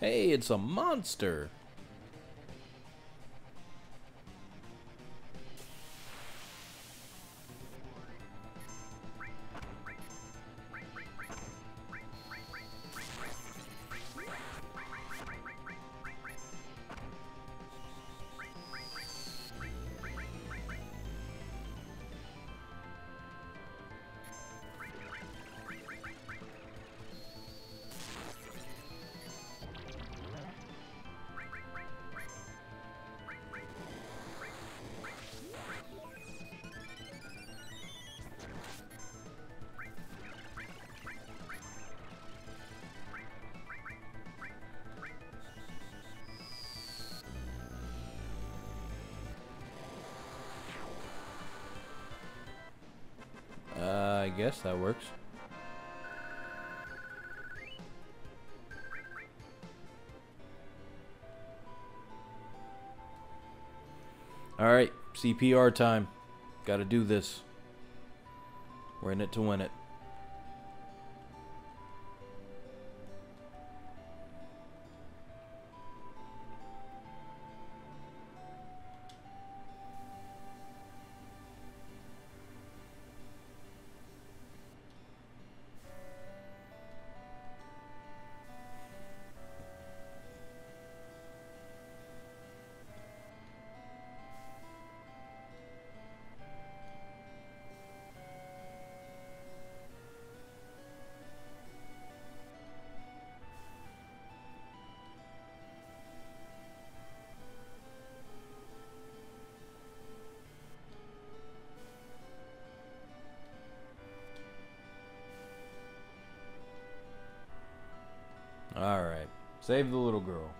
Hey, it's a monster. I guess that works. Alright, CPR time. Gotta do this. We're in it to win it. Alright. Save the little girl.